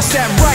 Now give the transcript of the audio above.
I sat right